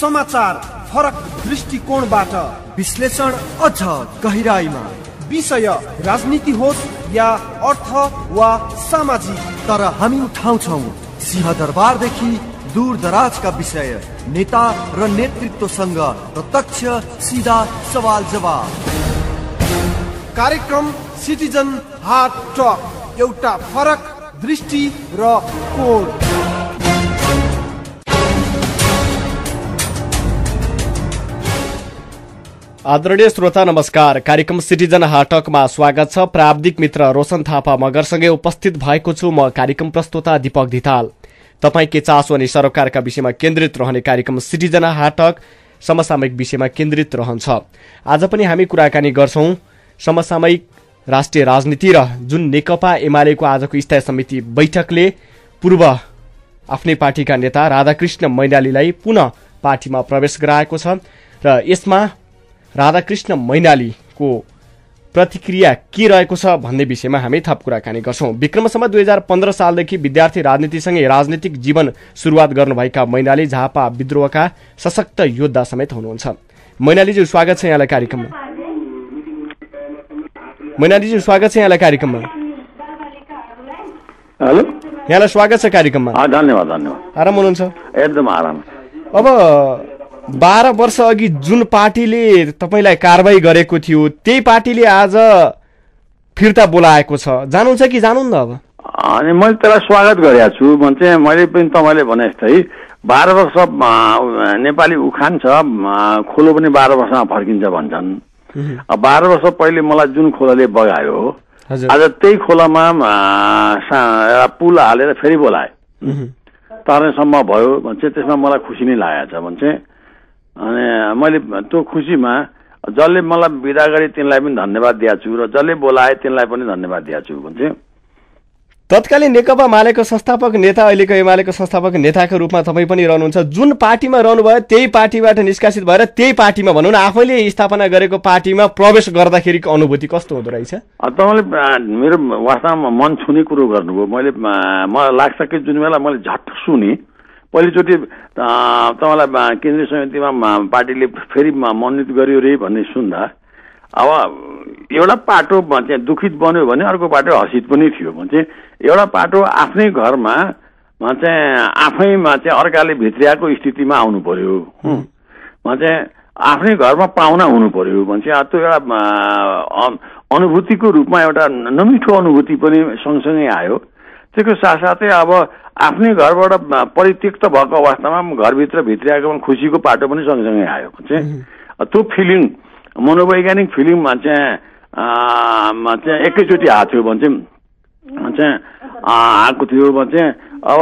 समाचार फरक दृष्टिकोणबाट विश्लेषण अझ गहिराईमा। विषय राजनीति होस् या अर्थ वा सामाजिक तर हामी उठाउँछौ सिंहदरबारदेखि दूर दराजका विषय नेता र नेतृत्वसँग प्रत्यक्ष सिधा सवाल जवाब। कार्यक्रम सिटिजन हार्ट टक एउटा फरक दृष्टि र कोण आदरणीय श्रोता नमस्कार। कार्यक्रम सिटिजन हाटकमा स्वागत छ। प्राविधिक मित्र रोशन थापा मगरसँगै उपस्थित भएको छु म कार्यक्रम प्रस्तुता दीपक धिताल। तपाईँ के चासो अनि सरकारका विषयमा केन्द्रित रहने कार्यक्रम सिटिजन हाटक समसामयिक विषयमा केन्द्रित रहन्छ। आज पनि हामी कुराकानी गर्छौं। समसामयिक राष्ट्रिय राजनीति र जुन नेकपा एमालेको आजको स्थायी समिति बैठकले पूर्व आफ्नै पार्टीका नेता राधाकृष्ण मैनालीलाई पुनः पार्टीमा प्रवेश गराएको छ र यसमा राधाकृष्ण मैनालीको प्रतिक्रिया के रहेको छ भन्ने विषयमा हामी थप कुराकानी गर्छौं। विक्रमसम्म दुई हजार पन्ध्र सालदेखि विद्यार्थी राजनीतिसँगै राजनीतिक जीवन सुरुवात गर्नुभएका मैनाली झापा विद्रोहका सशक्त योद्धा समेत हुनुहुन्छ। मैनालीज्यू स्वागत छ यहाँलाई कार्यक्रममा। मैनालीज्यू स्वागत छ यहाँलाई कार्यक्रममा। हेलो। यहाँलाई स्वागत छ कार्यक्रममा। धन्यवाद धन्यवाद। आराम हुनुहुन्छ? एकदम आराम। अब बाह्र वर्ष अघि जुन पार्टीले तपाईँलाई कारवाही गरेको थियो त्यही पार्टीले आज फिर्ता बोलाएको छ। जानुहुन्छ कि जानु न अब? अनि मैले त्यसलाई स्वागत गरेको छु। म चाहिँ मैले पनि तपाईँले भने जस्तै बाह्र वर्ष नेपाली उखान छ खोलो पनि बाह्र वर्षमा फर्किन्छ भन्छन्। बाह्र वर्ष पहिले मलाई जुन खोलाले बगायो आज त्यही खोलामा पुल हालेर फेरि बोलाए। तर्ने सम्भव भयो भने चाहिँ त्यसमा मलाई खुसी नै लागेको छ। भने चाहिँ अनि मैले त्यो खुसीमा जसले मलाई विदा गरे तिनलाई पनि धन्यवाद दिएको छु र जसले बोलाए तिनलाई पनि धन्यवाद दिएको छु भने चाहिँ तत्कालीन नेकपा मालेको संस्थापक नेता अहिलेको एमालेको संस्थापक नेताको रूपमा तपाईँ पनि रहनुहुन्छ। जुन पार्टीमा रहनुभयो त्यही पार्टीबाट निष्कासित भएर त्यही पार्टीमा भनौँ न आफैले स्थापना गरेको पार्टीमा प्रवेश गर्दाखेरिको अनुभूति कस्तो हुँदो रहेछ? तपाईँले मेरो वास्तवमा मन छुने कुरो गर्नुभयो। मैले मलाई लाग्छ कि जुन बेला मैले झट्ट सुने पहिलोचोटि तपाईँलाई केन्द्रीय समितिमा पार्टीले फेरि मनोनित गर्यो रे भन्ने सुन्दा अब एउटा पाटो चाहिँ दुखित बन्यो भने अर्को पाटो हसित पनि थियो भने चाहिँ एउटा पाटो आफ्नै घरमा चाहिँ आफैमा चाहिँ अर्काले भित्रियाएको स्थितिमा आउनु पर्यो चाहिँ आफ्नै घरमा पाहुना हुनु पर्यो भने चाहिँ त्यो एउटा अनुभूतिको रूपमा एउटा नमिठो अनुभूति पनि सँगसँगै आयो। त्यसको साथसाथै अब आफ्नै घरबाट परित्यक्त भएको अवस्थामा घरभित्र भित्रिआएको खुसीको पाटो पनि सँगसँगै आयो चाहिँ त्यो फिलिङ मनोवैज्ञानिक फिलिङमा चाहिँ चाहिँ एकैचोटि आएको थियो भने चाहिँ आएको थियो भने चाहिँ अब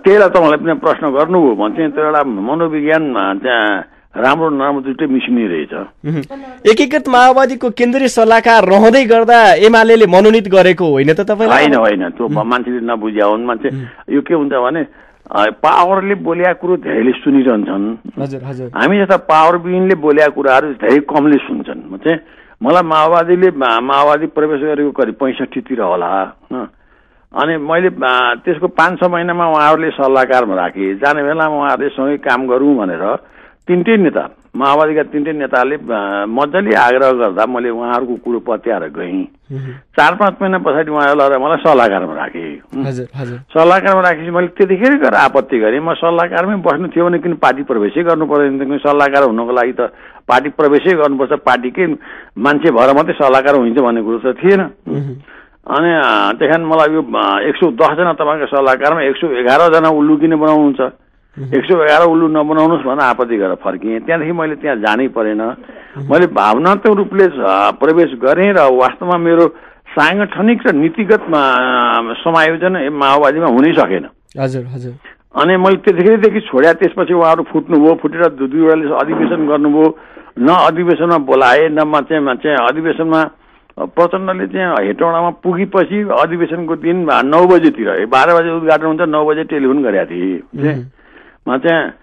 त्यहीलाई तपाईँलाई पनि प्रश्न गर्नुभयो भने चाहिँ त्यो एउटा मनोविज्ञान चाहिँ राम्रो नराम्रो दुइटै मिसिने रहेछ। मह्म। एकीकृत माओवादीको केन्द्रीय सल्लाहकार रहँदै गर्दा एमाले मनोनित गरेको होइन त तपाईँलाई? होइन होइन। त्यो मान्छेले नबुझ्या हुन् मान्छे यो के हुन्छ भने पावरले बोलेका कुरो धेरैले सुनिरहन्छन्। हामी जस्ता पावरविहीनले बोलेका कुराहरू धेरै कमले सुन्छन्। म चाहिँ मलाई माओवादीले माओवादी प्रवेश गरेको करिब पैँसठीतिर होला। अनि मैले त्यसको पाँच छ महिनामा उहाँहरूले सल्लाहकारमा राखेँ। जाने बेलामा उहाँहरूले सँगै काम गरौँ भनेर तिनटै नेता माओवादीका तिनटै नेताले मजाले आग्रह गर्दा मैले उहाँहरूको कुरो पत्याएर गएँ। चार पाँच महिना पछाडि उहाँहरूले लगेर मलाई सल्लाहकारमा राखेँ। सल्लाहकारमा राखेपछि मैले त्यतिखेर गएर आपत्ति गरेँ। म सल्लाहकारमै बस्नु थियो भने किन पार्टी प्रवेशै गर्नु पर्दैन किन सल्लाहकार हुनको लागि त पार्टी प्रवेशै गर्नुपर्छ? पार्टीकै मान्छे भएर मात्रै सल्लाहकार हुन्छ भन्ने कुरो त थिएन। अनि कारण मलाई यो एक सौ दसजना तपाईँको सल्लाहकारमा एक सौ एघारजना उल्लु किन बनाउनुहुन्छ। एक सौ एघार उल्लु नबनाउनुहोस् भनेर आपत्ति गरेर फर्किएँ। त्यहाँदेखि मैले त्यहाँ जानै परेन। मैले भावनात्मक रूपले प्रवेश गरेँ र वास्तवमा मेरो साङ्गठनिक र नीतिगत समायोजन माओवादीमा हुनै सकेन। हजुर हजुर। अनि मैले त्यतिखेरदेखि छोड्या त्यसपछि उहाँहरू फुट्नुभयो फुटेर दुई दुईवटाले अधिवेशन गर्नुभयो। न अधिवेशनमा बोलाए न म चाहिँ चाहिँ अधिवेशनमा प्रचण्डले चाहिँ हेटौँडामा पुगेपछि अधिवेशनको दिन नौ बजेतिर बाह्र बजे उद्घाटन हुन्छ नौ बजे टेलिफोन गरेका थिएँ। म चाहिँ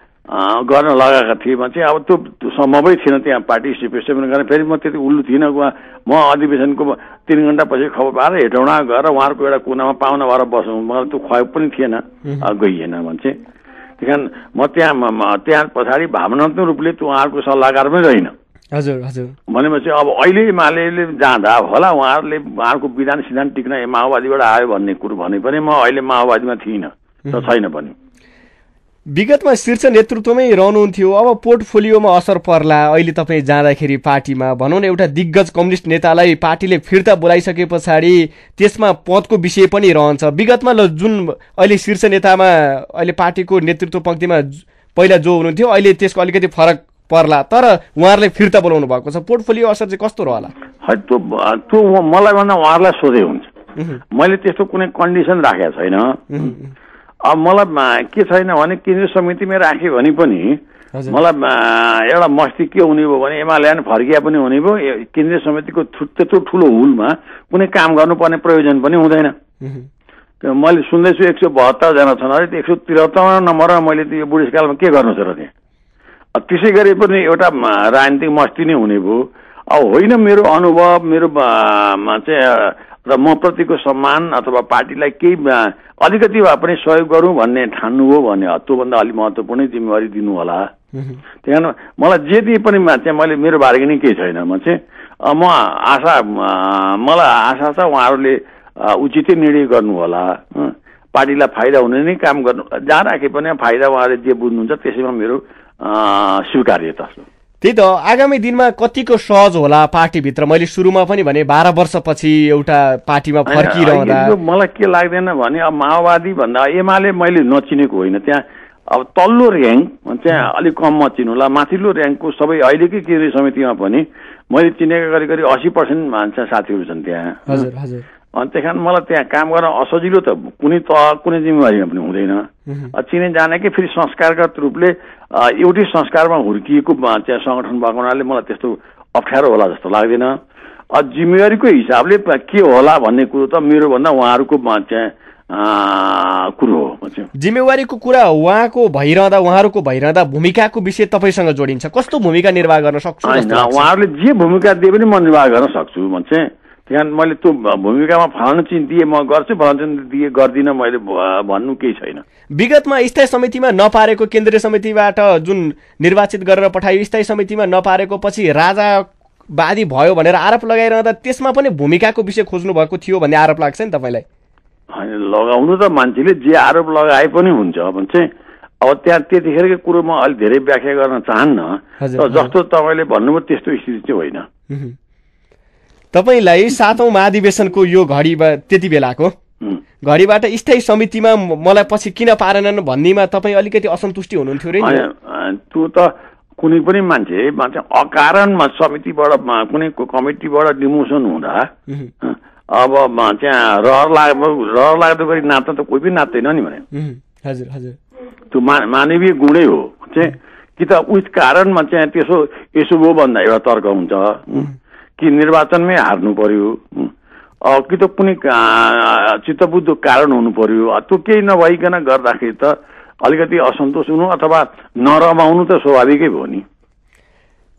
गर्न लगाएका थिएँ। म चाहिँ अब त्यो सम्भवै थिएन त्यहाँ पार्टी स्टेटमेन्ट गर्न। फेरि म त्यति उल्लु थिइनँ उहाँ म अधिवेशनको तिन घन्टा पछि खबर पाएर हेटौँडा गएर उहाँहरूको एउटा कुनामा पाहुना भएर बसौँ। मलाई त्यो खुवाएको पनि थिएन। गइएन भने चाहिँ। त्यही कारण म त्यहाँ त्यहाँ पछाडि भावनात्मक रूपले त्यो उहाँहरूको सल्लाहकार पनि रहेन। हजुर हजुर। भनेपछि अब अहिले एमाले जाँदा होला उहाँहरूले उहाँहरूको विधान सिद्धान्त टिक्न माओवादीबाट आयो भन्ने कुरो भने पनि म अहिले माओवादीमा थिइनँ। र छैन पनि। विगतमा शीर्ष नेतृत्वमै रहनुहुन्थ्यो। अब पोर्टफोलियोमा असर पर्ला। अहिले तपाईँ जाँदाखेरि पार्टीमा भनौँ न एउटा दिग्गज कम्युनिस्ट नेतालाई पार्टीले फिर्ता बोलाइसके पछाडि त्यसमा पदको विषय पनि रहन्छ। विगतमा ल जुन अहिले शीर्ष नेतामा अहिले पार्टीको नेतृत्व पङ्क्तिमा पहिला जो हुनुहुन्थ्यो अहिले त्यसको अलिकति फरक पर्ला। तर उहाँहरूले फिर्ता बोलाउनु भएको छ। पोर्टफोलियो असर चाहिँ कस्तो रहला? त्यो त्यो मलाई भन्दा उहाँहरूलाई सोधे हुन्छ। मैले त्यस्तो कुनै कन्डिसन राखेको छैन। अब मलाई के छैन भने केन्द्रीय समितिमै राख्यो भने पनि। मलाई एउटा मस्ती के हुने भयो भने एमाले फर्किया पनि हुने भयो। केन्द्रीय समितिको त्यत्रो ठुलो हुलमा कुनै काम गर्नुपर्ने प्रयोजन पनि हुँदैन। मैले सुन्दैछु एक सय बहत्तरजना छन्। अरे एक सय त्रिहत्तर नम्बरमा मैले त्यो यो बुढेसकालमा के गर्नु छ र त्यहाँ? त्यसै गरी पनि एउटा राजनीतिक मस्ती नै हुने भयो। अब होइन मेरो अनुभव मेरो चाहिँ र म प्रतिको सम्मान अथवा पार्टीलाई केही अलिकति भए पनि सहयोग गरौँ भन्ने ठान्नु हो भने त्योभन्दा अलिक महत्त्वपूर्ण जिम्मेवारी दिनु होला। त्यही कारण मलाई जे दिए पनि मा- चाहिँ मैले मेरो बार्गेनिङ केही छैन म चाहिँ म आशा मलाई आशा छ उहाँहरूले उचितै निर्णय गर्नु होला अँ। पार्टीलाई फाइदा हुने नै काम गर्नु जहाँ राखे पनि फाइदा उहाँले जे बुझ्नुहुन्छ त्यसैमा मेरो स्वीकार्यता छ त्यही त आगामी दिनमा कतिको सहज होला पार्टीभित्र? मैले सुरुमा पनि भने बाह्र वर्षपछि एउटा पार्टीमा फर्किरहँदा। मलाई के लाग्दैन भने अब माओवादी भन्दा एमाले मैले नचिनेको होइन। त्यहाँ अब तल्लो ऱ्याङ्क चाहिँ अलिक कम म चिन्नुला माथिल्लो ऱ्याङ्कको सबै अहिलेकै केन्द्रीय समितिमा पनि मैले चिनेका करिब करिब अस्सी पर्सेन्ट मान्छे साथीहरू छन् त्यहाँ। हजुर हजुर। अनि त्यही कारण मलाई त्यहाँ काम गर्न असजिलो त कुनै तह कुनै जिम्मेवारीमा पनि हुँदैन। चिने जानेकै फेरि संस्कारगत रूपले एउटै संस्कारमा हुर्किएको चाहिँ सङ्गठन भएको हुनाले मलाई त्यस्तो अप्ठ्यारो होला जस्तो लाग्दैन। जिम्मेवारीको हिसाबले के होला भन्ने कुरो त मेरोभन्दा उहाँहरूको अ, चाहिँ कुरो हो जिम्मेवारीको कुरा उहाँको भइरहँदा उहाँहरूको भइरहँदा भूमिकाको विषय तपाईँसँग जोडिन्छ। कस्तो भूमिका निर्वाह गर्न सक्छु? उहाँहरूले जे भूमिका दिए पनि म निर्वाह गर्न सक्छु चाहिँ। त्यही मैले त्यो भूमिकामा फलानु चिज दिए म गर्छु फलानु चिज दिए गर्दिनँ मैले भन्नु केही छैन। विगतमा स्थायी समितिमा नपारेको केन्द्रीय समितिबाट जुन निर्वाचित गरेर पठायो स्थायी समितिमा नपारेको पछि राजावादी भयो भनेर आरोप लगाइरहँदा त्यसमा पनि भूमिकाको विषय खोज्नु भएको थियो भन्ने आरोप लाग्छ नि तपाईँलाई? होइन लगाउनु त मान्छेले जे आरोप लगाए पनि हुन्छ भने चाहिँ अब त्यहाँ त्यतिखेरको कुरो म अलिक धेरै व्याख्या गर्न चाहन्न। तर जस्तो तपाईँले भन्नुभयो त्यस्तो स्थिति चाहिँ होइन। तपाईँलाई सातौँ महाधिवेशनको यो घडी त्यति बेलाको हुँ। घडीबाट स्थायी समितिमा मलाई पछि किन पारेनन् भन्नेमा तपाईँ अलिकति असन्तुष्टि हुनुहुन्थ्यो रे? त्यो त कुनै पनि मान्छे मान्छे अकारणमा समितिबाट कुनै कमिटीबाट डिमोसन हुँदा अब त्यहाँ रहर लाग्दो रहर लाग्दो गरी नाच्न त कोही पनि नाच्दैन नि भने। हजुर हजुर। त्यो मा मानवीय गुणै हो चाहिँ कि त उस कारणमा चाहिँ त्यसो यसो भयो भन्दा एउटा तर्क हुन्छ। कि निर्वाचनमै हार्नु पर्यो। कि त कुनै चित्तबुद्ध कारण हुनु पर्यो। त्यो केही नभइकन गर्दाखेरि त अलिकति असन्तोष हुनु अथवा नरमाउनु त स्वाभाविकै भयो नि।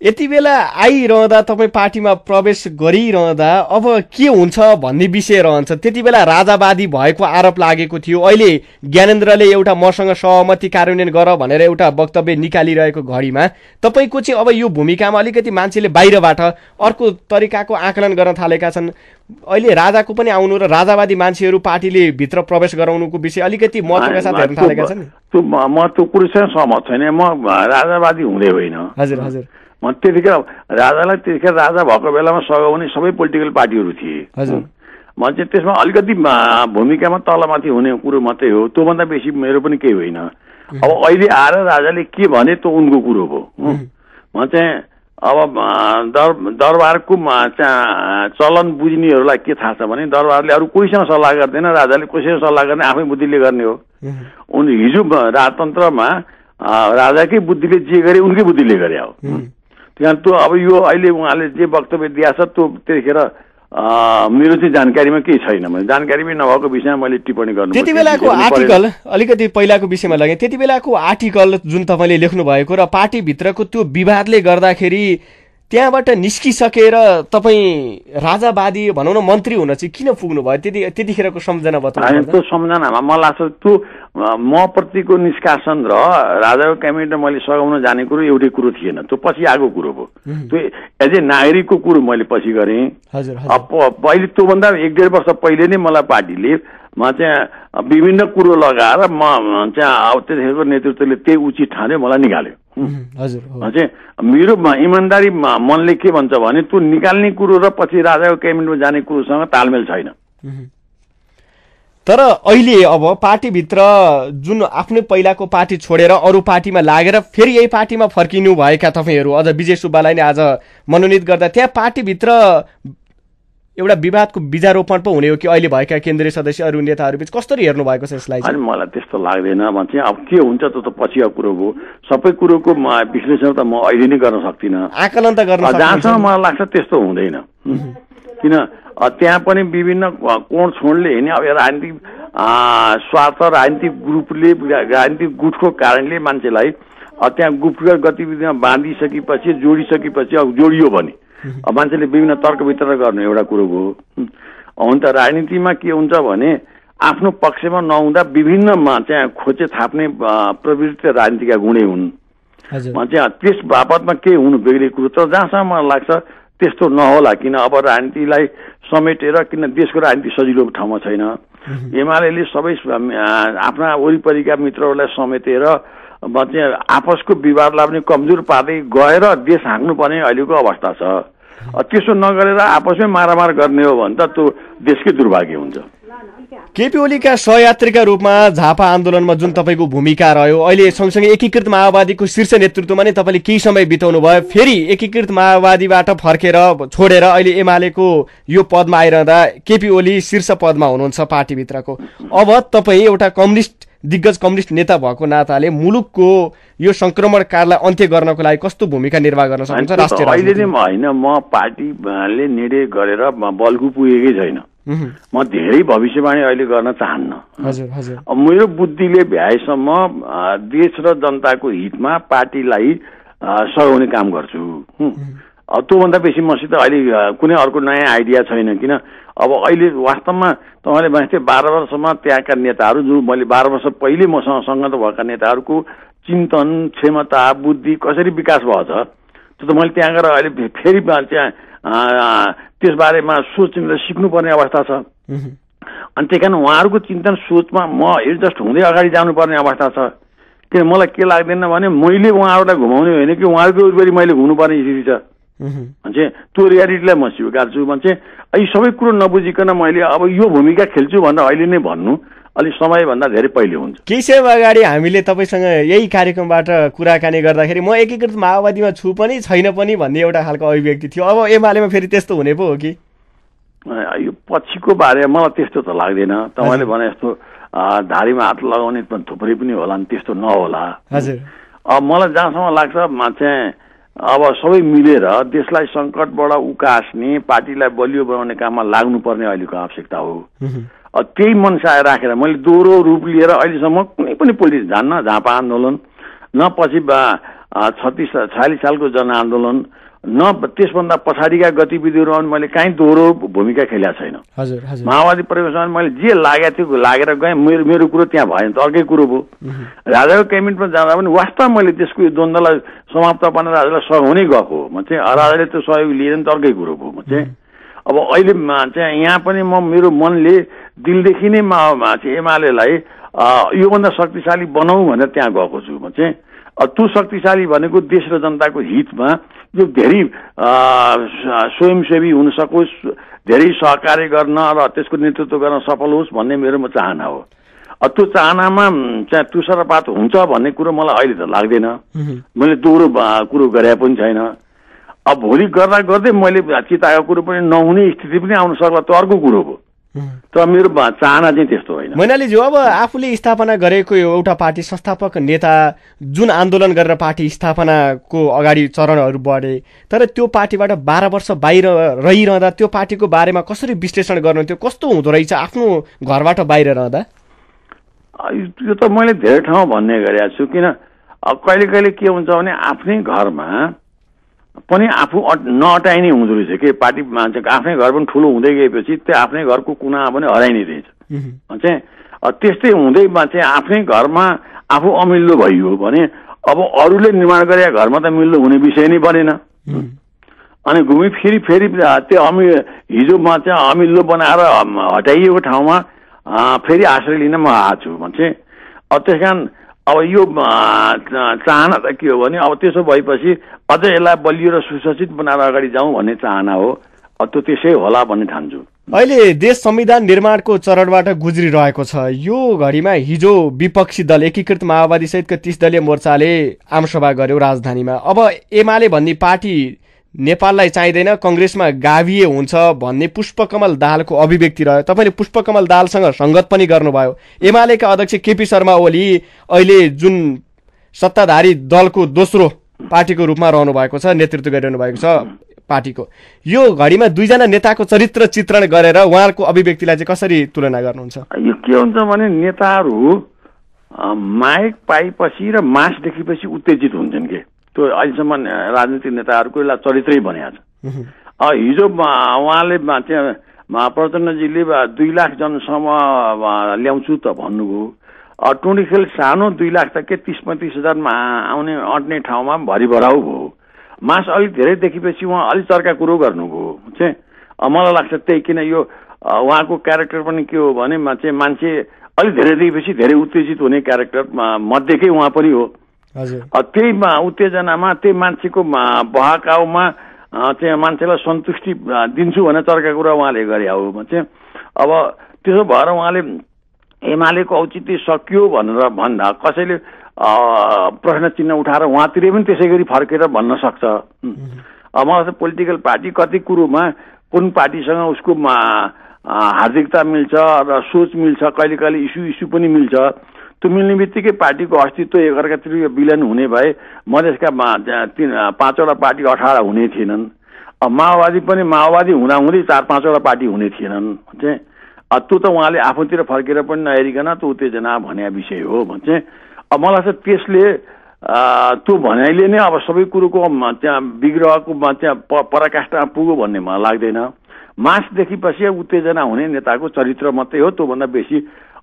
यति बेला आइरहँदा तपाईँ पार्टीमा प्रवेश गरिरहँदा अब के हुन्छ भन्ने विषय रहन्छ। त्यति बेला राजावादी भएको आरोप लागेको थियो। अहिले ज्ञानेन्द्रले एउटा मसँग सहमति कार्यान्वयन गर भनेर एउटा वक्तव्य निकालिरहेको घडीमा। तपाईँको चाहिँ अब यो भूमिकामा अलिकति मान्छेले बाहिरबाट अर्को तरिकाको आकलन गर्न थालेका छन्। अहिले राजाको पनि आउनु र राजावादी मान्छेहरू पार्टीले भित्र प्रवेश गराउनुको विषय अलिकति महत्त्वका साथ हेर्न थालेका छन् म त्यो कुरोसँग सहमत छैन। म राजावादी हुँदै होइन। हजुर हजुर। त्यतिखेर राजालाई त्यतिखेर राजा भएको बेलामा सघाउने सबै पोलिटिकल पार्टीहरू थिए। हजुर। म चाहिँ त्यसमा अलिकति म- भूमिकामा तलमाथि हुने कुरो मात्रै हो। त्योभन्दा बेसी मेरो पनि केही होइन। अब अहिले आएर राजाले के भने त्यो उनको कुरो हो। म चाहिँ अब म- दर दरबारको म- चलन बुझ्नेहरूलाई के थाहा छ भने दरबारले अरू कोहीसँग सल्लाह गर्दैन राजाले कसैसँग सल्लाह गर्ने आफै बुद्धिले गर्ने हो। उनी हिजो राजतन्त्रमा राजाकै बुद्धिले जे गरे उनकै बुद्धिले गरे हो। त्यो अब यो अहिले उहाँले जे वक्तव्य दिएको छ त्यो त्यतिखेर मेरो चाहिँ जानकारीमा केही छैन। मैले जानकारीमै नभएको विषयमा मैले टिप्पणी गर्नु त्यति बेलाको आर्टिकल अलिकति पहिलाको विषयमा लगेँ त्यति बेलाको आर्टिकल जुन तपाईँले लेख्नु भएको र पार्टीभित्रको त्यो विवादले गर्दाखेरि त्यहाँबाट निस्किसकेर तपाईँ राजावादी भनौँ न मन्त्री हुन चाहिँ किन पुग्नु भयो त्यति त्यतिखेरको सम्झना बताउनु त्यो सम्झनामा मलाई लाग्छ त्यो म प्रतिको निष्कासन र राजाको क्याबिनेट मैले सघाउन जाने कुरो एउटै कुरो थिएन। त्यो पछि आएको कुरो हो त्यो एज ए नागरिकको कुरो मैले पछि गरेँ। पहिले त्योभन्दा एक डेढ वर्ष पहिले नै मलाई पार्टीले म चाहिँ विभिन्न कुरो लगाएर म चाहिँ अब त्यतिखेरको नेतृत्वले त्यही उचित ठान्यो मलाई निकाल्यो। हजुर चाहिँ मेरो इमान्दारी मनले के भन्छ भने त्यो निकाल्ने कुरो र पछि राजाको क्याबिनेटमा जाने कुरोसँग तालमेल छैन। तर अहिले अब पार्टीभित्र जुन आफ्नै पहिलाको पार्टी छोडेर अरू पार्टीमा लागेर फेरि यही पार्टीमा फर्किनु भएका तपाईँहरू अझ विजय सुब्बालाई नै आज मनोनित गर्दा त्यहाँ पार्टीभित्र एउटा विवादको बिजारोपण पो हुने हो कि अहिले भएका केन्द्रीय सदस्य अरू नेताहरूबीच कसरी हेर्नु भएको छ यसलाई अनि? मलाई त्यस्तो लाग्दैन। चाहिँ अब के हुन्छ त्यो त पछिको कुरो हो। सबै कुरोको विश्लेषण त म अहिले नै गर्न सक्दिनँ। आकलन त गर्न जहाँसम्म। मलाई लाग्छ त्यस्तो हुँदैन। किन? त्यहाँ पनि विभिन्न कोण छोडले हिँड्ने अब राजनीतिक स्वार्थ राजनीतिक ग्रुपले राजनीतिक गुटको कारणले मान्छेलाई त्यहाँ गुटका गतिविधिमा बाँधिसकेपछि जोडिसकेपछि अब जोडियो भने। मान्छेले विभिन्न तर्क वितर्क गर्नु एउटा कुरो हुन त राजनीतिमा के हुन्छ भने आफ्नो पक्षमा नहुँदा विभिन्नमा चाहिँ खोचे थाप्ने प्रवृत्ति राजनीतिका गुणै हुन्। चाहिँ त्यस बापतमा के हुनु बेग्रे कुरो तर जहाँसम्म मलाई लाग्छ त्यस्तो नहोला किन अब राजनीतिलाई समेटेर किन देशको राजनीति सजिलो ठाउँमा छैन। एमाले सबै आफ्ना वरिपरिका मित्रहरूलाई समेटेर आपसको विवादलाई पनि कमजोर पार्दै गएर देश हाँक्नुपर्ने अहिलेको अवस्था छ। त्यसो नगरेर आपसमै मारामार गर्ने हो भने त त्यो देशकै दुर्भाग्य हुन्छ। केपी ओलीका सहयात्रीका रूपमा झापा आन्दोलनमा जुन तपाईँको भूमिका रह्यो अहिले सँगसँगै एकीकृत माओवादीको शीर्ष नेतृत्वमा नै तपाईँले केही समय बिताउनु भयो फेरि एकीकृत माओवादीबाट फर्केर छोडेर अहिले एमालेको यो पदमा आइरहँदा केपी ओली शीर्ष पदमा हुनुहुन्छ पार्टीभित्रको। अब तपाईँ एउटा कम्युनिस्ट दिग्गज कम्युनिस्ट नेता भएको नाताले मुलुकको यो संक्रमण काललाई अन्त्य गर्नको लागि कस्तो भूमिका निर्वाह गर्न सक्नुहुन्छ राष्ट्रिय अहिले होइन म पार्टीले निर्णय गरेर बल्गु पुगेकै छैन। म धेरै भविष्यवाणी अहिले गर्न चाहन्न। हजुर हजुर। मेरो बुद्धिले भ्याएसम्म देश र जनताको हितमा पार्टीलाई सघाउने काम गर्छु। त्योभन्दा बेसी मसित अहिले कुनै अर्को नयाँ आइडिया छैन किन? अब अहिले वास्तवमा तपाईँले भने बाह्र वर्षमा त्यहाँका नेताहरू जो मैले बाह्र वर्ष पहिले मसँग सङ्गत भएका नेताहरूको चिन्तन क्षमता बुद्धि कसरी विकास भएछ? त्यो त मैले त्यहाँ गएर अहिले फेरि त्यहाँ त्यसबारेमा सोच्ने र सिक्नुपर्ने अवस्था छ। अनि त्यही कारण उहाँहरूको चिन्तन सोचमा म एडजस्ट हुँदै अगाडि जानुपर्ने अवस्था छ। किन मलाई के लाग्दैन भने मैले उहाँहरूलाई घुमाउने होइन कि उहाँहरूको वरिपरि मैले घुम्नुपर्ने स्थिति छ। भन्छ त्यो रियालिटीलाई म स्वीकार्छु। भन्छ यी सबै कुरो नबुझिकन मैले अब यो भूमिका खेल्छु भनेर अहिले नै भन्नु अलिक समयभन्दा धेरै पहिले हुन्छ। केही समय अगाडि हामीले तपाईँसँग यही कार्यक्रमबाट कुराकानी गर्दाखेरि म एकीकृत माओवादीमा छु पनि छैन पनि भन्ने एउटा खालको अभिव्यक्ति थियो। अब एमालेमा फेरि त्यस्तो हुने पो हो कि? यो पछिको बारे मलाई त्यस्तो त लाग्दैन। तपाईँले भने जस्तो अ, धारीमा हात लगाउने पनि थुप्रै पनि होला नि त्यस्तो नहोला। हजुर। अब मलाई जहाँसम्म लाग्छ म चाहिँ अब सबै मिलेर देशलाई सङ्कटबाट उकास्ने पार्टीलाई बलियो बनाउने काममा लाग्नुपर्ने अहिलेको आवश्यकता हो। त्यही मनसाय राखेर मैले दोहोरो रूप लिएर अहिलेसम्म कुनै पनि पोलिटिक्स जान्न झापा आन्दोलन न पछि छत्तिस छयालिस सालको जनआन्दोलन न त्यसभन्दा पछाडिका गतिविधिहरू मैले काहीँ दोहोरो भूमिका खेलेको छैन। हजुर हजुर। माओवादी प्रवेशमा मैले जे लागेको थियो लागेर गएँ मेरो मेरो कुरो त्यहाँ भएन त अर्कै कुरो भयो। राजाको क्याबिनेटमा जाँदा पनि वास्तवमा मैले त्यसको यो द्वन्द्वलाई समाप्त पार्न राजालाई सघाउनै गएको हो। म चाहिँ राजाले त्यो सहयोग लिएन त अर्कै कुरो भयो। म चाहिँ अब अहिले चाहिँ यहाँ पनि म मेरो मनले दिलदेखि नै म चाहिँ एमालेलाई योभन्दा शक्तिशाली बनाऊ भनेर त्यहाँ गएको छु। म चाहिँ त्यो शक्तिशाली भनेको देश र जनताको हितमा यो धेरै स्वयंसेवी हुन सकोस् धेरै सहकार्य गर्न र त्यसको नेतृत्व गर्न सफल होस् भन्ने मेरो म चाहना हो। त्यो चाहनामा चाहिँ तुषारपात हुन्छ भन्ने कुरो मलाई अहिले त लाग्दैन। मैले दोहोरो कुरो गरे पनि छैन। अब भोलि गर्दा गर्दै मैले चिताएको कुरो पनि नहुने स्थिति पनि आउन सक्ला त्यो अर्को कुरो हो। तर मेरो चाहना चाहिँ त्यस्तो होइन। मैनालीज्यू अब आफूले स्थापना गरेको यो एउटा पार्टी संस्थापक नेता जुन आन्दोलन गरेर पार्टी स्थापनाको अगाडि चरणहरू बढे तर त्यो पार्टीबाट बाह्र वर्ष बाहिर रहिरहँदा त्यो पार्टीको बारेमा कसरी विश्लेषण गर्नुहुन्थ्यो कस्तो हुँदो रहेछ आफ्नो घरबाट बाहिर रहँदा? यो त मैले धेरै ठाउँ भन्ने गरेको छु किन? अब कहिले कहिले के हुन्छ भने आफ्नै घरमा पनि आफू अट नअटाइने हुँदो रहेछ कि? पार्टी मान्छेको आफ्नै घर पनि ठुलो हुँदै गएपछि त्यो आफ्नै घरको कुना पनि हराइने रहेछ। चाहिँ त्यस्तै हुँदैमा चाहिँ आफ्नै घरमा आफू अमिल्लो भइयो भने अब अरूले निर्माण गरेका घरमा त मिल्दो हुने विषय नै बनेन। अनि घुमी फेरि फेरि त्यो अमि हिजोमा चाहिँ अमिल्लो बनाएर हटाइएको ठाउँमा फेरि आश्रय लिन म आएको छु भने चाहिँ त्यस कारण अब यो चाहना त के हो भने अब त्यसो भएपछि अझ यसलाई बलियो र सुसज्जित बनाएर अगाडि जाउँ भन्ने चाहना हो। अब त्यो त्यसै होला भन्ने ठान्छु। अहिले देश संविधान निर्माणको चरणबाट गुज्रिरहेको छ। यो घडीमा हिजो विपक्षी दल एकीकृत माओवादी सहितको तीस दलीय मोर्चाले आमसभा गर्यो राजधानीमा। अब एमाले भन्ने पार्टी नेपाललाई चाहिँदैन कङ्ग्रेसमा गाभिए हुन्छ भन्ने पुष्पकमल दाहालको अभिव्यक्ति रह्यो। तपाईँले पुष्पकमल दाहालसँग सङ्गत पनि गर्नुभयो। एमालेका अध्यक्ष केपी शर्मा ओली अहिले जुन सत्ताधारी दलको दोस्रो पार्टीको रूपमा रहनु भएको छ नेतृत्व गरिरहनु भएको छ पार्टीको। यो घडीमा दुईजना नेताको चरित्र चित्रण गरेर उहाँहरूको अभिव्यक्तिलाई चाहिँ कसरी तुलना गर्नुहुन्छ? यो के हुन्छ भने नेताहरू माइक पाएपछि र मास देखेपछि उत्तेजित हुन्छन् के? त्यो अहिलेसम्म राजनीतिक नेताहरूको यसलाई चरित्रै बनाएको छ। हिजो उहाँले म प्रचण्डजीले दुई लाख जनसम्म ल्याउँछु त भन्नुभयो। अ, टुँडिखेल सानो दुई लाख त के तिस पैँतिस हजारमा आउने अट्ने ठाउँमा भरि भराउ भयो। मास अलिक धेरै देखेपछि उहाँ अलिक चर्का कुरो गर्नुभयो। चाहिँ मलाई लाग्छ त्यही किन यो उहाँको क्यारेक्टर पनि के हो भने चाहिँ मान्छे अलिक धेरै देखेपछि धेरै उत्तेजित हुने क्यारेक्टर मध्येकै उहाँ पनि हो। हजुर। अ, त्यही मा- उत्तेजनामा त्यही मान्छेको बहकाउमा चाहिँ मान्छेलाई सन्तुष्टि दिन्छु भनेर चर्का कुरा उहाँले गरे हो। चाहिँ अब त्यसो भएर उहाँले एमालेको औचित्य सकियो भनेर भन्दा कसैले प्रश्न चिन्ह उठाएर उहाँतिर पनि त्यसै गरी फर्केर भन्न सक्छ। अब मलाई पोलिटिकल पार्टी कति कुरोमा कुन पार्टीसँग उसको हार्दिकता मिल्छ र सोच मिल्छ कहिले कहिले इस्यु इस्यु पनि मिल्छ। त्यो मिल्ने बित्तिकै पार्टीको अस्तित्व एकअर्कातिर यो विलन हुने भए मधेसका तिन पाँचवटा पार्टी अठार हुने थिएनन्। माओवादी पनि माओवादी हुँदाहुँदै चार पाँचवटा पार्टी हुने थिएनन् चाहिँ त्यो त उहाँले आफूतिर फर्केर पनि नहेरिकन त्यो उत्तेजना भन्ने विषय हो भने चाहिँ अब मलाई चाहिँ त्यसले त्यो भनाइले नै अब सबै कुरोको त्यहाँ विग्रहको त्यहाँ प- पराकाष्ठमा पुग्यो भन्ने मलाई लाग्दैन। मास देखेपछि उत्तेजना हुने नेताको चरित्र मात्रै हो त्योभन्दा बेसी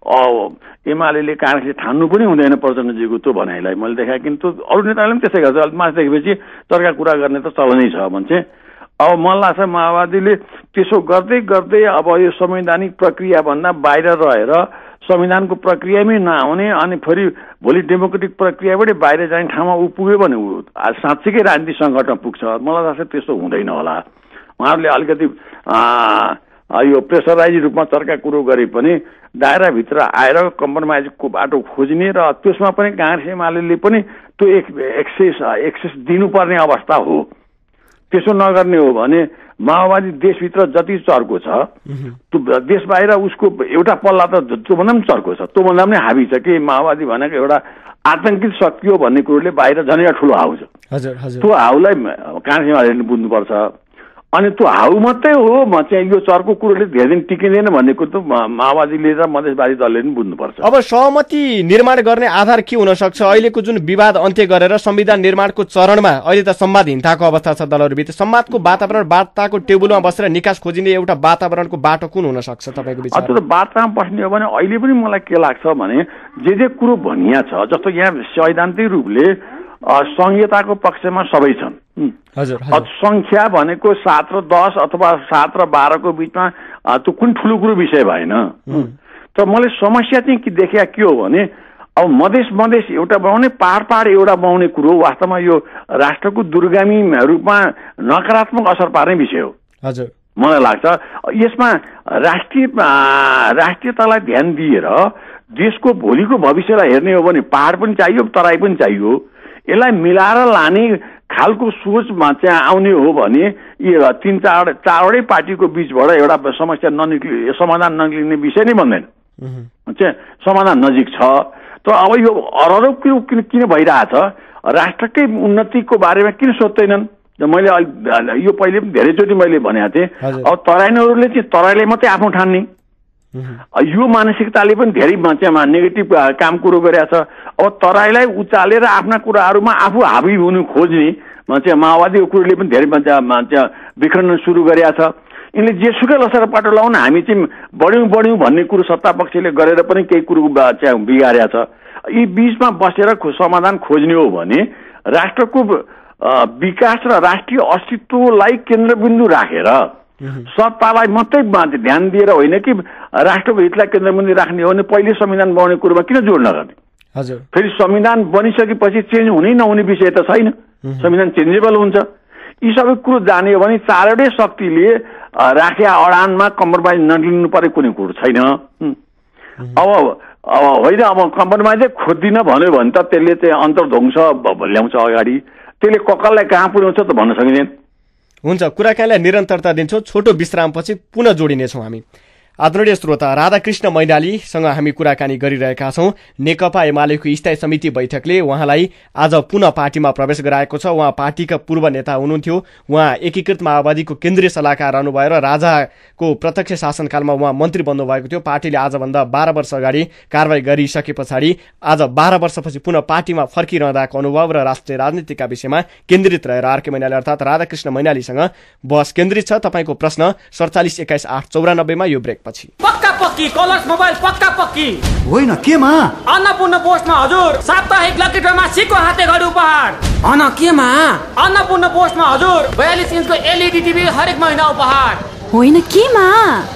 एमाले काङ्ग्रेसले ठान्नु पनि हुँदैन प्रचण्डजीको त्यो भनाइलाई। मैले देखाएँ किन त्यो अरू नेताले पनि त्यसै गर्छ। मास देखेपछि चर्का कुरा गर्ने त चलनै छ भने चाहिँ अब मलाई लाग्छ माओवादीले त्यसो गर्दै गर्दै अब यो संवैधानिक प्रक्रियाभन्दा बाहिर रहेर संविधानको प्रक्रियामै नआउने अनि फेरि भोलि डेमोक्रेटिक प्रक्रियाबाटै बाहिर जाने ठाउँमा ऊ पुग्यो भने ऊ साँच्चीकै राजनीतिक सङ्कटमा पुग्छ। मलाई लाग्छ त्यस्तो हुँदैन होला। उहाँहरूले अलिकति यो प्रेसराइज रूपमा चर्का कुरो गरे पनि दायराभित्र आएर कम्प्रोमाइजको बाटो खोज्ने र त्यसमा पनि काङ्ग्रेस एमाले पनि त्यो एक एक्सेस एक्सेस दिनुपर्ने अवस्था हो। त्यसो नगर्ने हो भने माओवादी देशभित्र जति चर्को छ त्यो देश बाहिर उसको एउटा पल्ला त त्योभन्दा पनि चर्को छ। त्योभन्दा पनि हाबी छ कि माओवादी भनेको एउटा आतङ्कित सकियो भन्ने कुरोले बाहिर झन् एउटा ठुलो हाउ छ। त्यो हाउलाई काङ्ग्रेस एमाले बुझ्नुपर्छ। अनि त्यो हाउ मात्रै हो। म चाहिँ यो चर्को कुरोले धेरै दिन टिकिँदैन भन्ने कुरो त माओवादीले र मधेसवादी दलले पनि बुझ्नुपर्छ। अब सहमति निर्माण गर्ने आधार के हुन सक्छ? अहिलेको जुन विवाद अन्त्य गरेर संविधान निर्माणको चरणमा अहिले त संवादहीनताको अवस्था छ दलहरूभित्र। संवादको वातावरण वार्ताको टेबलमा बसेर निकास खोजिने एउटा वातावरणको बाटो कुन हुन सक्छ तपाईँको विचार? वार्तामा बस्ने हो भने अहिले पनि मलाई के लाग्छ भने जे जे कुरो भनिया छ जस्तो यहाँ सैद्धान्तिक रूपले संहिताको पक्षमा सबै छन्। सङ्ख्या भनेको सात र दस अथवा सात र बाह्रको बिचमा त्यो कुन ठुलो कुरो विषय भएन। तर मैले समस्या चाहिँ के देखिया के हो भने अब मधेस मधेस एउटा बनाउने पाहाड पाहाड एउटा बनाउने कुरो वास्तवमा यो राष्ट्रको दुर्गामी रूपमा नकारात्मक असर पार्ने विषय हो। हजुर। मलाई लाग्छ यसमा राष्ट्रिय राष्ट्रियतालाई ध्यान दिएर देशको भोलिको भविष्यलाई हेर्ने हो भने पहाड पनि चाहियो तराई पनि चाहियो। यसलाई मिलाएर लाने खालको सोचमा चाहिँ आउने हो भने यी तिन चार चारवटै पार्टीको बिचबाट एउटा समस्या ननिक्लि समाधान ननिक्लिने विषय नै भन्दैन। चाहिँ समाधान नजिक छ। तर अब यो अरब किन किन भइरहेछ? राष्ट्रकै उन्नतिको बारेमा किन सोध्दैनन् मैले अलि- यो पहिले पनि धेरैचोटि मैले भनेको थिएँ। अब तराइनहरूले चाहिँ तराईले मात्रै आफ्नो ठान्ने यो मानसिकताले पनि धेरै मा- चाहिँ मा- नेगेटिभ काम कुरो गरेको छ अब तराईलाई उचालेर आफ्ना कुराहरूमा आफू हाबी हुनु खोज्ने म चाहिँ माओवादीको कुरोले पनि धेरै मान्छे मान्छे विखण्डन सुरु गरेका छ यिनले जेसुकै लसेर पाटो लाउन हामी चाहिँ बढ्यौँ बढ्यौँ भन्ने कुरो सत्ता पक्षले गरेर पनि केही कुरो चाहिँ बिगारेका छ यी बिचमा बसेर समाधान खोज्ने हो भने राष्ट्रको विकास र राष्ट्रिय अस्तित्वलाई केन्द्रबिन्दु राखेर सत्तालाई मात्रै ध्यान दिएर होइन कि राष्ट्रको हितलाई केन्द्रबिन्दु राख्ने हो भने पहिले संविधान बनाउने कुरोमा किन जोड नगर्ने? हजुर। फेरि संविधान बनिसकेपछि चेन्ज हुनै नहुने विषय त छैन। संविधान चेन्जेबल हुन्छ। यी सबै कुरो जाने हो भने चारवटै शक्तिले अ, राखे अडानमा कम्प्रोमाइज नलिनु परेको कुनै कुरो छैन। हुँ। अब अब होइन अब कम्प्रोमाइजै खोज्दिन भन्यो भने त त्यसले चाहिँ अन्तर्ध्वंस ल्याउँछ अगाडि। त्यसले कक्कललाई कहाँ पुर्याउँछ त भन्न सकिँदैन। हुन्छ कुराकानीलाई निरन्तरता दिन्छौँ छोटो विश्रामपछि पुनः जोडिनेछौँ हामी। आदरणीय श्रोता राधाकृष्ण मैनालीसँग हामी कुराकानी गरिरहेका छौँ। नेकपा एमालेको स्थायी समिति बैठकले उहाँलाई आज पुनः पार्टीमा प्रवेश गराएको छ। उहाँ पार्टीका पूर्व नेता हुनुहुन्थ्यो। उहाँ एकीकृत माओवादीको केन्द्रीय सल्लाहकार रहनुभयो र राजाको प्रत्यक्ष शासनकालमा उहाँ मन्त्री बन्नुभएको थियो। पार्टीले आजभन्दा बाह्र वर्ष अगाडि कारवाही गरिसके पछाडि आज बाह्र वर्षपछि पुनः पार्टीमा फर्किरहँदाको अनुभव र राष्ट्रिय राजनीतिका विषयमा केन्द्रित रहेर आरके मैनाली अर्थात् राधाकृष्ण मैनालीसँग बहस केन्द्रित छ। तपाईँको प्रश्न सडचालिस एक्काइस आठ चौरानब्बेमा यो ब्रेक पछि पक्का पक्की कलर्स मोबाइल पक्का पक्की। होइन केमा? अन्नपूर्ण पोस्टमा हजुर साप्ताहिक लकी ड्रमा सिको हाते घडी उपहार। अन केमा? अन्नपूर्ण पोस्टमा हजुर बयालिस इन्चको एलइडी टिभी हरेक महिना उपहार। होइन केमा?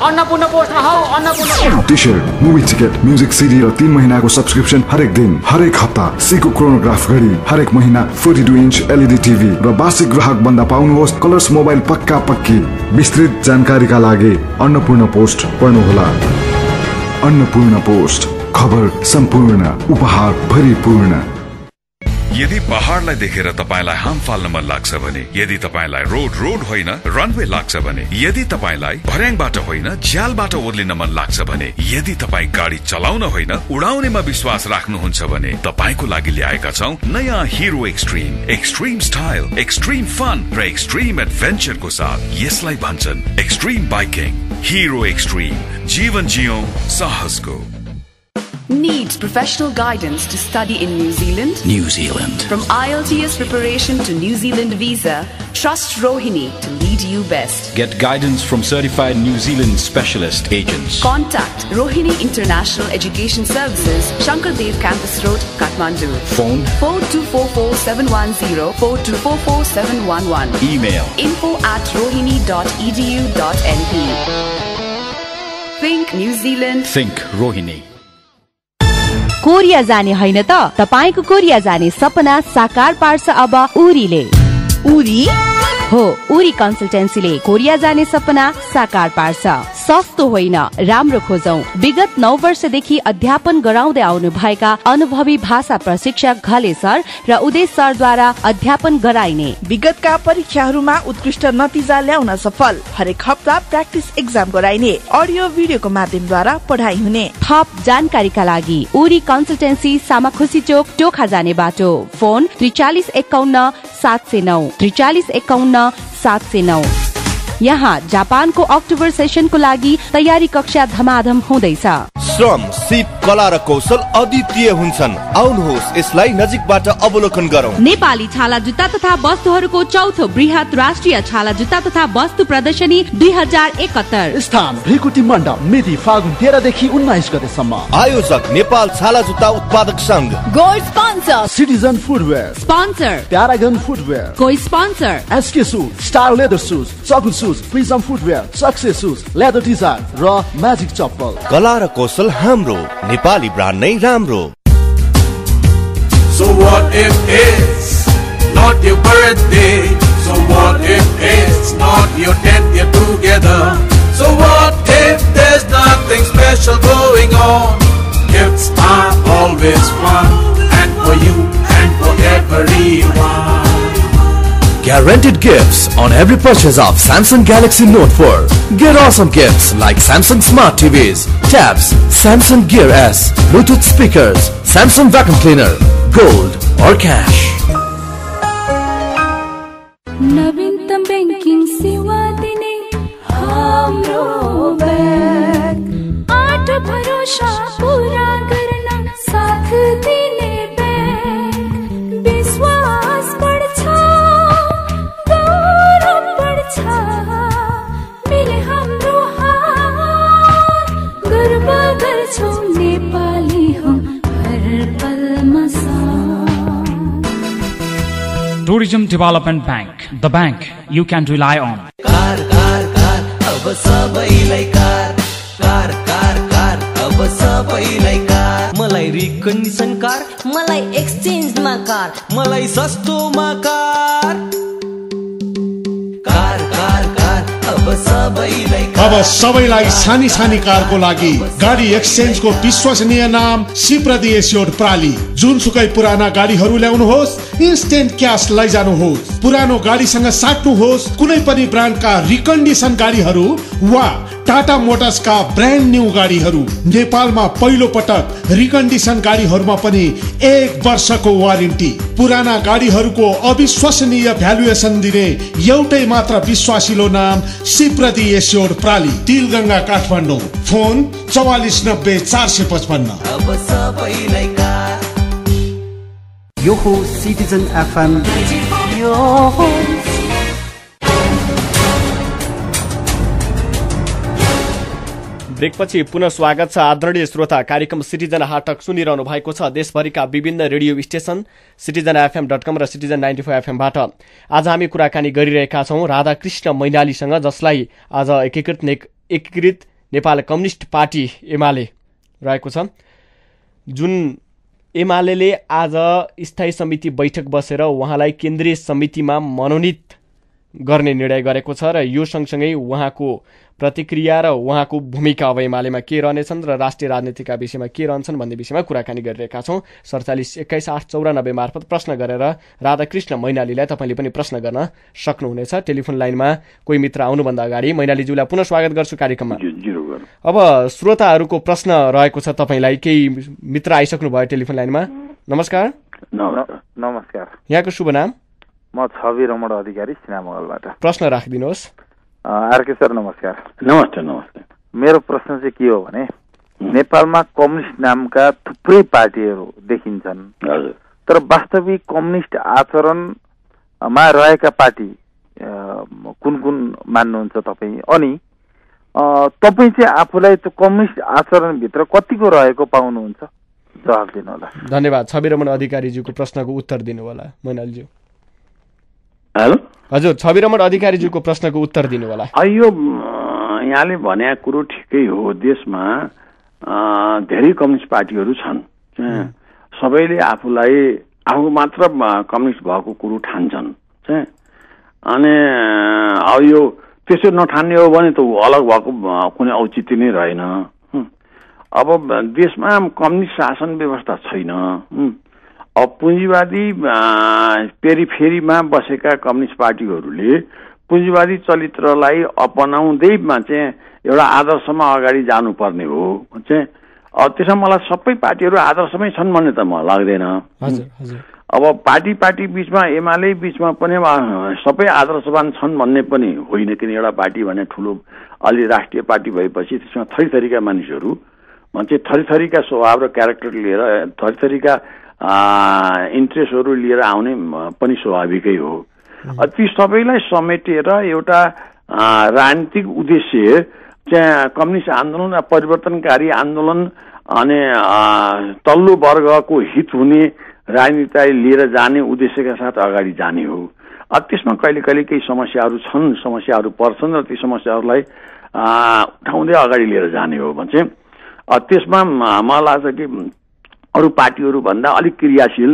अन्नपूर्ण पोस्टमा हौ Annapurna T shirt movie ticket music CD र तीन महिनाको सब्सक्रिप्सन हरेक दिन हरेक हप्ता। सिको क्रोनोग्राफ घडी हरेक महिना forty two inch LED TV र वार्षिक ग्राहक बन्दा पाउनुहोस् कलर्स मोबाइल पक्का पक्की। विस्तृत जानकारीका लागि अन्नपूर्ण पोस्ट पढ्नुहोला अन्नपूर्ण पोस्ट खबर सम्पूर्ण उपहार भरिपूर्ण। यदि पहाडलाई देखेर तपाईँलाई हाम फाल्न मन लाग्छ भने यदि तपाईँलाई रोड रोड होइन रनवे लाग्छ भने यदि तपाईँलाई भर्याङबाट होइन झ्यालबाट ओर्लिन मन लाग्छ भने यदि तपाईँ गाडी चलाउन होइन उडाउनेमा विश्वास राख्नुहुन्छ भने तपाईँको लागि ल्याएका छौँ नयाँ Hero Xtreme. Extreme style extreme fun र एक्सट्रिम एडभेन्चरको साथ यसलाई भन्छन् एक्सट्रिम बाइकिङ। Hero extreme. जीवन जियौं साहसको। Needs professional guidance to study in New Zealand? New Zealand. From IELTS preparation to New Zealand visa, trust Rohini to lead you best. Get guidance from certified New Zealand specialist agents. Contact Rohini International Education Services, Shankardev Campus Road, Kathmandu. Phone, 4244 4244 711. email. Info at rohini.edu.np. Think New Zealand. Think Rohini. Korea जाने होइन त? तपाईँको Korea जाने सपना साकार पार्छ अब उरीले। उरी? हो उरी कन्सल्टेन्सीले कोरिया जाने सपना साकार पार्छ। सस्तो होइन राम्रो खोजौ। विगत नौ वर्षदेखि अध्यापन गराउँदै आउनु भएका अनुभवी भाषा प्रशिक्षक घले सर र उदय सरद्वारा अध्यापन गराइने। विगतका परीक्षाहरूमा उत्कृष्ट नतिजा ल्याउन सफल। हरेक हप्ता प्र्याक्टिस एक्जाम गराइने अडियो भिडियोको माध्यमद्वारा पढाइ हुने। थप जानकारीका लागि उरी कन्सल्टेन्सी सामाखुसी चोक टोखा जाने बाटो। फोन त्रिचालिस एकाउन्न सात सय नौ। त्रिचालिस एकाउन्न सात सय नौ। यहाँ जापानको अक्टोबर सेसनको लागि तयारी कक्षा धमाधम हुँदैछ। श्रम सिप कला र कौशल अद्वितीय हुन्छन्। आउनुहोस् यसलाई नजिकबाट अवलोकन गरौँ। नेपाली छाला जुत्ता तथा वस्तुहरूको चौथो बृहत राष्ट्रिय छाला जुत्ता तथा वस्तु प्रदर्शनी दुई हजार एकहत्तर। स्थान भ्रिकुटी मण्डप मिति फागुन तेह्रदेखि उन्नाइस गतेसम्म। आयोजक नेपाल छाला जुत्ता उत्पादक संघ gold sponsor Citizen footwear sponsor Paragon footwear को sponsor SK shoes star leather shoes चकुल shoes Prism footwear success shoes leather T shirt र म्याजिक चप्पल कला र कौशल हाम्रो नेपाली ब्रान्ड नै राम्रो So what if it's not your birthday? So what if it's not your 10th year together? So what if there's nothing special going on? Gifts are always fun and for you and for everyone. Guaranteed gifts on every purchase of Samsung Galaxy Note 4. Get awesome gifts like Samsung Smart TVs, tabs, Samsung Gear S, Bluetooth speakers, Samsung vacuum cleaner, gold or cash. नवीनतम banking सेवा दिने हाम्रो bank आठ भरोसा पुरा गर्न साथ दिने Tourism Development Bank, the bank you can rely on. Car car car अब सबैलाई कार. कार कार कार अब सबैलाई कार. मलाई रिकन्डिसन कार मलाई एक्सचेन्जमा कार मलाई सस्तोमा कार अब सबैलाई सानी सानी कारको लागि गाडी एक्सचेन्जको विश्वसनीय नाम सिप्रति एस्योर प्राली। जुनसुकै पुराना गाडीहरू ल्याउनुहोस् इन्स्टेन्ट क्यास लैजानुहोस्। पुरानो गाडीसँग साट्नुहोस् कुनै पनि ब्रान्डका रिकन्डिसन गाडीहरू वा टाटा मोटर्सका ब्रान्ड न्यू गाडीहरू नेपालमा पहिलो पटक रिकन्डिसन गाडीहरूमा पनि एक वर्षको वारेन्टी पुराना गाडीहरूको अविश्वसनीय भ्यालुएसन दिने एउटै मात्र विश्वासिलो नाम सिप्रति एस्योर प्राली तिलगङ्गा काठमाडौँ। फोन चौवालिस नब्बे चार सय पचपन्न। अब सबैलाई कार यो हो सिटिजन एफएम ब्रेकपछि पुनः स्वागत छ आदरणीय श्रोता। कार्यक्रम सिटिजन हाटक सुनिरहनु भएको छ। देशभरिका विभिन्न radio station Citizen FM dot com र सिटिजन नाइन्टी फोर एफएमबाट आज हामी कुराकानी गरिरहेका छौँ राधाकृष्ण मैनालीसँग जसलाई आज एकीकृत ने एकीकृत नेपाल कम्युनिस्ट पार्टी एमाले रहेको छ। जुन एमाले आज स्थायी समिति बैठक बसेर उहाँलाई केन्द्रीय समितिमा मनोनित गर्ने निर्णय गरेको छ र यो सँगसँगै उहाँको प्रतिक्रिया र उहाँको भूमिका अब एमालेमा के रहनेछन् र राष्ट्रिय राजनीतिका विषयमा के रहन्छन् भन्ने विषयमा कुराकानी गरिरहेका छौँ। सडचालिस एक्काइस आठ चौरानब्बे मार्फत प्रश्न गरेर राधाकृष्ण मैनालीलाई तपाईँले पनि प्रश्न गर्न सक्नुहुनेछ। टेलिफोन लाइनमा कोही मित्र आउनुभन्दा अगाडि मैनालीज्यूलाई पुनः स्वागत गर्छु कार्यक्रममा। अब श्रोताहरूको प्रश्न रहेको छ तपाईँलाई। केही मित्र आइसक्नु भयो टेलिफोन लाइनमा? नमस्कार। नमस्कार। यहाँको शुभ नाम? म छवि रमण अधिकारी सिनामगलबाट। प्रश्न राखिदिनुहोस्। आरके सर नमस्कार नमस्ते नमस्ते मेरो प्रश्न चाहिँ के हो भने नेपालमा कम्युनिस्ट नामका थुप्रै पार्टीहरू देखिन्छन् तर वास्तविक कम्युनिस्ट आचरणमा रहेका पार्टी कुन कुन मान्नुहुन्छ तपाईँ अनि तपाईँ चाहिँ आफूलाई त्यो कम्युनिस्ट आचरणभित्र कतिको रहेको पाउनुहुन्छ जवाब दिनु होला धन्यवाद छविरमण अधिकारीज्यूको प्रश्नको उत्तर दिनु होला मैनालज्यू हेलो? हजुर छविरमण अधिकारीज्यूको प्रश्नको उत्तर दिनु होला यो यहाँले भने कुरो ठिकै हो। देशमा धेरै कम्युनिस्ट पार्टीहरू छन्। सबैले आफूलाई आफू मात्र कम्युनिस्ट भएको कुरो ठान्छन्। चाहिँ अनि अब यो त्यसो नठान्ने हो भने त ऊ अलग भएको कुनै औचित्य नै रहेन। अब देशमा कम्युनिस्ट शासन व्यवस्था छैन। अब पुँजीवादी पेरिफेरीमा बसेका कम्युनिस्ट पार्टीहरूले पुँजीवादी चरित्रलाई अपनाउँदै मा चाहिँ एउटा आदर्शमा अगाडि जानुपर्ने हो चाहिँ अब त्यसमा मलाई सबै पार्टीहरू आदर्शमै छन् भन्ने त मलाई लाग्दैन। अब पार्टी पार्टी बिचमा एमाले बिचमा पनि सबै आदर्शवान छन् भन्ने पनि होइन किन एउटा पार्टी भने ठुलो अलि राष्ट्रिय पार्टी भएपछि त्यसमा थरी थरीका मानिसहरू मान्छे थरी थरीका स्वभाव र क्यारेक्टर लिएर थरी थरीका इन्ट्रेस्टहरू लिएर आउने पनि स्वाभाविकै हो। ती सबैलाई समेटेर एउटा राजनीतिक उद्देश्य चाहिँ कम्युनिस्ट आन्दोलन परिवर्तनकारी आन्दोलन अनि तल्लो वर्गको हित हुने राजनीतिलाई लिएर जाने उद्देश्यका साथ अगाडि जाने हो। त्यसमा कहिले कहिले केही समस्याहरू छन् समस्याहरू पर्छन् र ती समस्याहरूलाई उठाउँदै अगाडि लिएर जाने हो भने चाहिँ त्यसमा मलाई लाग्छ कि अरू पार्टीहरू भन्दा अलिक क्रियाशील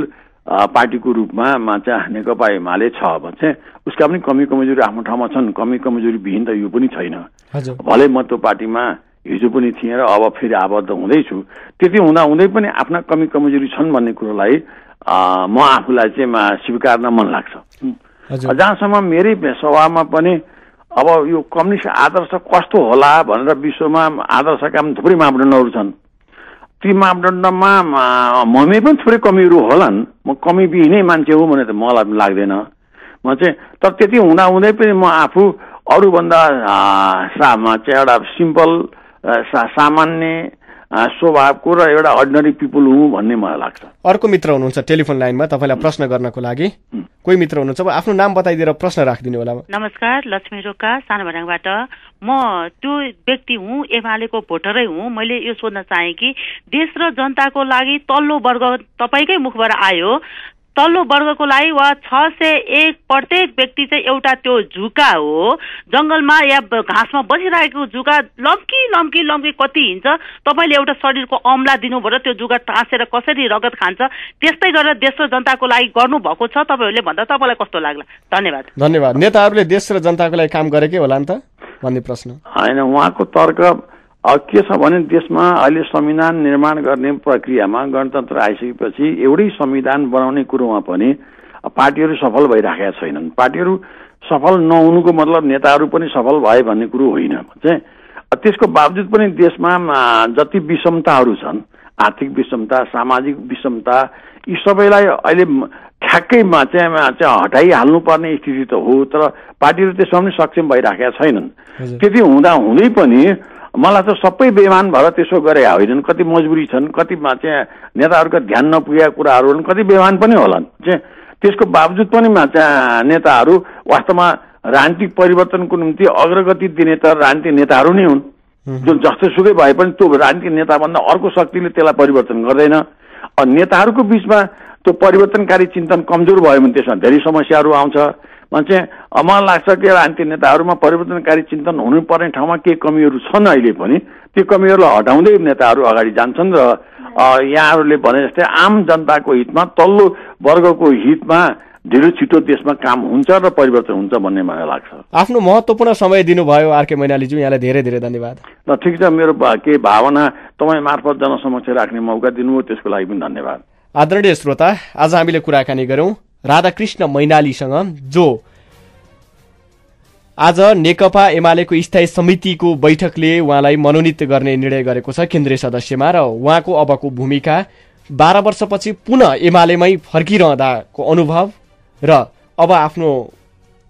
पार्टीको रूपमा चाहिँ नेकपा एमाले छ भने चाहिँ उसका पनि कमी कमजोरी आफ्नो ठाउँमा छन्। कमी कमजोरी विहीन त यो पनि छैन। भलै म त्यो पार्टीमा हिजो पनि थिएँ र अब फेरि आबद्ध हुँदैछु। त्यति हुँदा हुँदै पनि आफ्ना कमी कमजोरी छन् भन्ने कुरोलाई म आफूलाई चाहिँ स्वीकार्न मन लाग्छ। जहाँसम्म मेरै स्वभावमा पनि अब यो कम्युनिस्ट आदर्श कस्तो होला भनेर विश्वमा आदर्शका पनि थुप्रै मापदण्डहरू छन्। ती मापदण्डमा ममै पनि थुप्रै कमीहरू होलान्। म कमी विहीनै मान्छे हो भने त मलाई लाग्दैन। म चाहिँ तर त्यति हुँदा हुँदै पनि म आफू अरूभन्दा सामा चाहिँ एउटा सिम्पल सा सामान्य स्वभावको र एउटा अर्डिनरी पिपुल हुँ भन्ने मलाई लाग्छ। अर्को मित्र हुनुहुन्छ टेलिफोन लाइनमा तपाईँलाई प्रश्न गर्नको लागि। कोही मित्र हुनुहुन्छ अब आफ्नो नाम बताइदिएर प्रश्न राखिदिनु होला। नमस्कार लक्ष्मी रोका सानो भडाङबाट म त्यो व्यक्ति हुँ एमालेको भोटरै हुँ। मैले यो सोध्न चाहेँ कि देश र जनताको लागि तल्लो वर्ग तपाईँकै मुखबाट आयो। तल्लो वर्गको लागि वा छ सय एक प्रत्येक व्यक्ति चाहिँ एउटा त्यो झुका हो। जङ्गलमा या घाँसमा बसिरहेको झुका लम्की लम्की लम्की कति हिँड्छ? तपाईँले एउटा शरीरको अम्ला दिनुभयो र त्यो जुगा टाँसेर कसरी रगत खान्छ? त्यस्तै गरेर देश र जनताको लागि गर्नुभएको छ। तपाईँहरूले भन्दा तपाईँलाई कस्तो लाग्ला? धन्यवाद। धन्यवाद। नेताहरूले देश र जनताको लागि काम गरेकै होला नि त? भन्ने प्रश्न। होइन उहाँको तर्क के छ भने देशमा अहिले संविधान निर्माण गर्ने प्रक्रियामा गणतन्त्र आइसकेपछि एउटै संविधान बनाउने कुरोमा पनि पार्टीहरू सफल भइराखेका छैनन्। पार्टीहरू सफल नहुनुको मतलब नेताहरू पनि सफल भए भन्ने कुरो होइन। चाहिँ त्यसको बावजुद पनि देशमा जति विषमताहरू छन् आर्थिक विषमता सामाजिक विषमता यी सबैलाई अहिले ठ्याक्कैमा चाहिँ चाहिँ हटाइहाल्नुपर्ने स्थिति त हो तर पार्टीहरू त्यसमा पनि सक्षम भइराखेका छैनन्। त्यति हुँदा हुँदै पनि मलाई त सबै बेमान भएर त्यसो गरे होइनन्। कति मजबुरी छन् कतिमा चाहिँ नेताहरूको ध्यान नपुगेका कुराहरू हुन् कति बेमान पनि होलान्। चाहिँ त्यसको बावजुद पनि चाहिँ नेताहरू वास्तवमा राजनीतिक परिवर्तनको निम्ति अग्रगति दिने त राजनीतिक नेताहरू नै हुन्। जुन जस्तो सुकै भए पनि त्यो राजनीतिक नेताभन्दा अर्को शक्तिले त्यसलाई परिवर्तन गर्दैन। नेताहरूको बिचमा त्यो परिवर्तनकारी चिन्तन कमजोर भयो भने त्यसमा धेरै समस्याहरू आउँछ। मान्छे अब मलाई लाग्छ कि राजनीतिक नेताहरूमा परिवर्तनकारी चिन्तन हुनुपर्ने ठाउँमा केही कमीहरू छन् अहिले पनि। त्यो कमीहरूलाई हटाउँदै नेताहरू अगाडि जान्छन् र यहाँहरूले भने जस्तै आम जनताको हितमा तल्लो वर्गको हितमा ढिलो छिटो देशमा काम हुन्छ र परिवर्तन हुन्छ भन्ने मलाई लाग्छ। आफ्नो महत्वपूर्ण समय दिनुभयो आरके मैनालीज्यू यहाँलाई धेरै धेरै धन्यवाद। र ठिक छ मेरो केही भावना तपाईँ मार्फत जनसमक्ष राख्ने मौका दिनुभयो त्यसको लागि पनि धन्यवाद। आदरणीय श्रोता आज हामीले कुराकानी गरौँ राधाकृष्ण मैनालीसँग जो आज नेकपा एमालेको स्थायी समितिको बैठकले उहाँलाई मनोनित गर्ने निर्णय गरेको छ केन्द्रीय सदस्यमा र उहाँको अबको भूमिका बाह्र वर्षपछि पुनः एमालेमै फर्किरहँदाको अनुभव र अब आफ्नो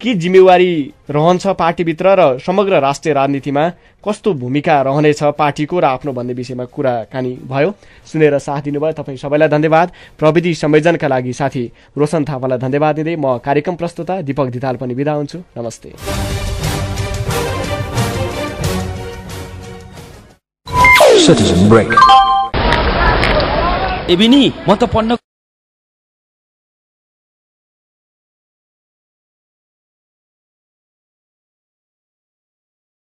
के जिम्मेवारी रहन्छ पार्टीभित्र र समग्र राष्ट्रिय राजनीतिमा कस्तो भूमिका रहनेछ पार्टीको र आफ्नो भन्ने विषयमा कुराकानी भयो। सुनेर साथ दिनुभयो तपाईँ सबैलाई धन्यवाद। प्रविधि संयोजनका लागि साथी रोशन थापालाई धन्यवाद दिँदै म कार्यक्रम प्रस्तुता दिपक दिताल पनि बिदा हुन्छु। नमस्ते। Citizen Break. ए बिनी म त पढ्न